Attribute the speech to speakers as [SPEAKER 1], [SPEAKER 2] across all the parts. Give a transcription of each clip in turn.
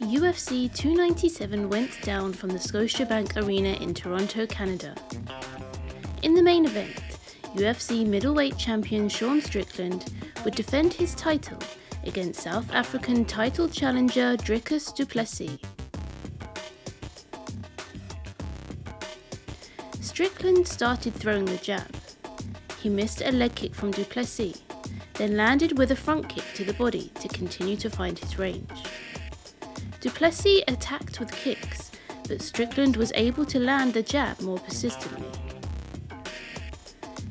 [SPEAKER 1] UFC 297 went down from the Scotiabank Arena in Toronto, Canada. In the main event, UFC middleweight champion Sean Strickland would defend his title against South African title challenger Dricus du Plessis. Strickland started throwing the jab. He missed a leg kick from du Plessis, then landed with a front kick to the body to continue to find his range. Du Plessis attacked with kicks, but Strickland was able to land the jab more persistently.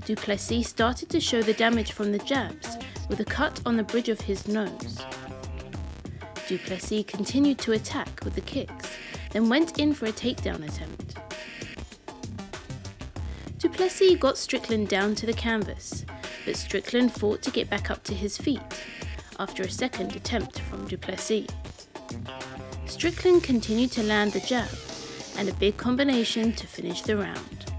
[SPEAKER 1] Du Plessis started to show the damage from the jabs with a cut on the bridge of his nose. Du Plessis continued to attack with the kicks, then went in for a takedown attempt. Du Plessis got Strickland down to the canvas, but Strickland fought to get back up to his feet after a second attempt from Du Plessis. Strickland continued to land the jab and a big combination to finish the round.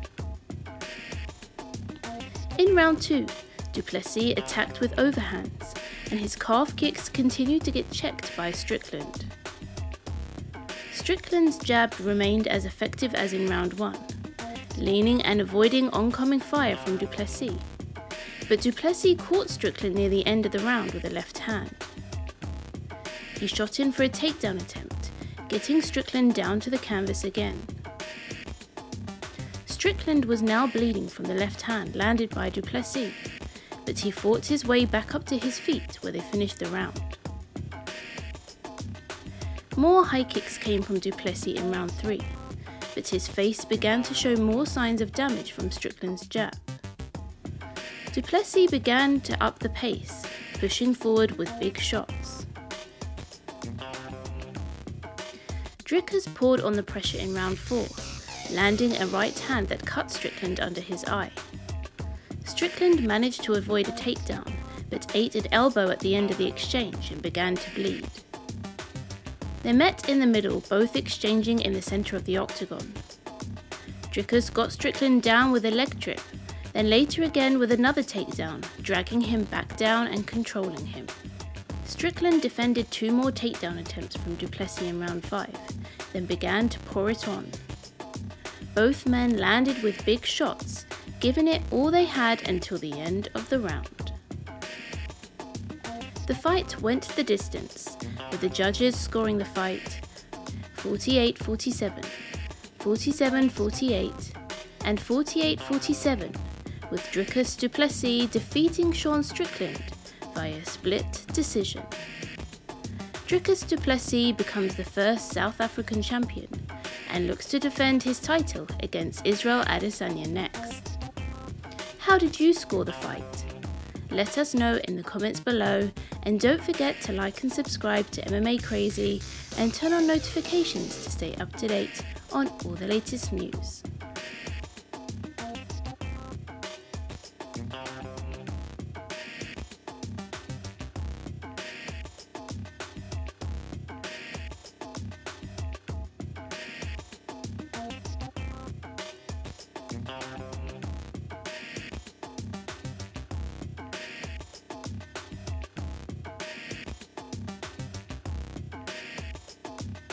[SPEAKER 1] In round 2, du Plessis attacked with overhands and his calf kicks continued to get checked by Strickland. Strickland's jab remained as effective as in round 1, leaning and avoiding oncoming fire from du Plessis. But du Plessis caught Strickland near the end of the round with a left hand. He shot in for a takedown attempt getting Strickland down to the canvas again. Strickland was now bleeding from the left hand landed by du Plessis, but he fought his way back up to his feet where they finished the round. More high kicks came from du Plessis in round 3, but his face began to show more signs of damage from Strickland's jab. Du Plessis began to up the pace, pushing forward with big shots. Dricus poured on the pressure in round 4, landing a right hand that cut Strickland under his eye. Strickland managed to avoid a takedown, but ate an elbow at the end of the exchange and began to bleed. They met in the middle, both exchanging in the centre of the octagon. Dricus got Strickland down with a leg trip, then later again with another takedown, dragging him back down and controlling him. Strickland defended two more takedown attempts from du Plessis in round 5, then began to pour it on. Both men landed with big shots, giving it all they had until the end of the round. The fight went the distance, with the judges scoring the fight 48 47, 47 48, and 48 47, with Dricus du Plessis defeating Sean Strickland via split decision. Dricus du Plessis becomes the first South African champion and looks to defend his title against Israel Adesanya next. How did you score the fight? Let us know in the comments below and don't forget to like and subscribe to MMA Crazy and turn on notifications to stay up to date on all the latest news.